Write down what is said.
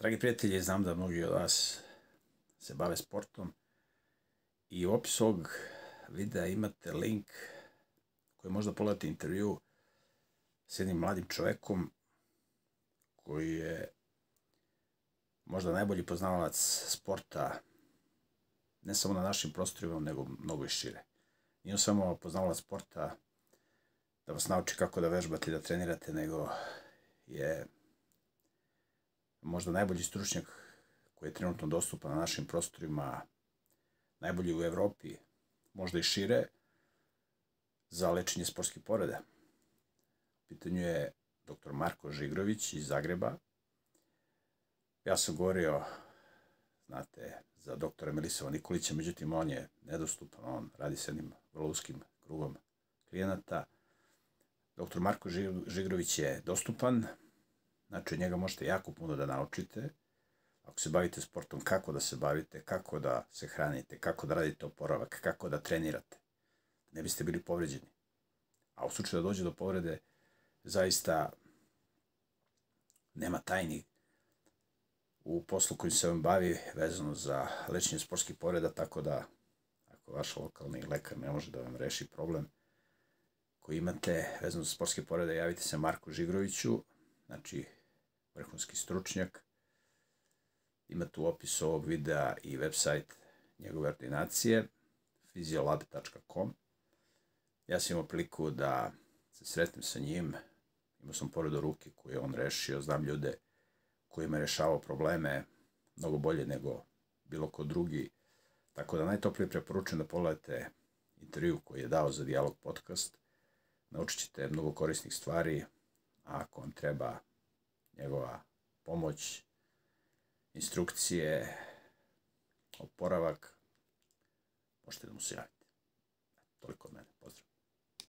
Dragi prijatelji, znam da mnogi od vas se bave sportom i u opisu ovog videa imate link koji možda pogledate intervju s jednim mladim čovekom koji je možda najbolji poznavalac sporta ne samo na našim prostorima, nego mnogo i šire. Nije samo poznavalac sporta da vas nauči kako da vežbate i da trenirate, nego je možda najbolji stručnjak koji je trenutno dostupan na našim prostorima, najbolji u Evropi, možda i šire, za lečenje sportskih poreda. U pitanju je dr. Marko Žigrović iz Zagreba. Ja sam govorio, znate, za doktora Milisava Nikolića, međutim on je nedostupan, on radi sa jednim vrlo uskim krugom klijenata. Dr. Marko Žigrović je dostupan, Znači, njega možete jako puno da naučite. Ako se bavite sportom, kako da se bavite, kako da se hranite, kako da radite oporavak, kako da trenirate. Ne biste bili povređeni. A u slučaju da dođe do povrede, zaista nema tajni u poslu koji se vam bavi vezano za lečenje sportskih povreda, tako da ako vaš lokalni lekar ne može da vam reši problem koji imate vezano za sportske povrede, javite se Marku Žigroviću, znači vrhunski stručnjak. Imate u opisu ovog videa i website njegove ordinacije physiolab.com. Ja sam imao priliku da se sretnem sa njim, imao sam pored ruke koje on rešio, znam ljude kojima je rešavao probleme mnogo bolje nego bilo ko drugi, tako da najtoplije preporučujem da pogledate intervju koji je dao za Dialog podcast, naučit ćete mnogo korisnih stvari, a ako vam treba njegova pomoć, instrukcije, oporavak, možete da mu se javite. Toliko od mene. Pozdrav.